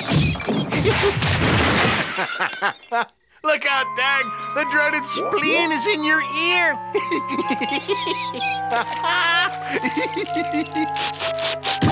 Look out, Dag! The dreaded spleen is in your ear!